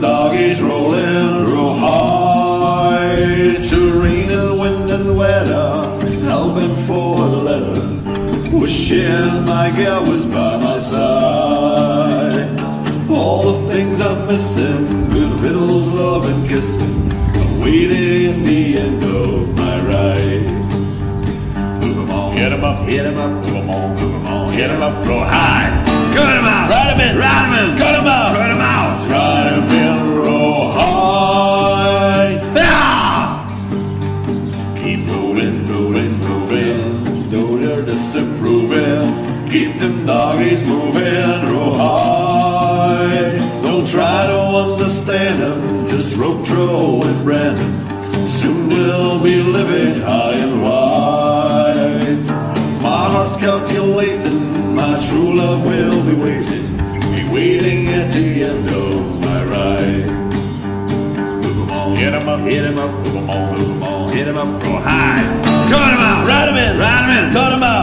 doggies rolling, roll high. It's rain and wind and weather, helping for a letter. Wishing my girl was by my side. All the things I'm missing, good riddles, love and kissing. I'm waiting the end of my ride. Move em on, get em up, hit em up, move em on, move em on, hit em up, go high. Go! Them doggies moving, roll high. Don't try to understand them. Just rope throw and brand them. Soon they'll be living high and wide. My heart's calculating. My true love will be waiting. Be waiting at the end of my ride. Move 'em on. Get 'em up. Hit 'em up. Move 'em on. Move 'em on. Hit 'em up. Go high. Cut him out. Ride 'em in. Ride him in. Cut him out.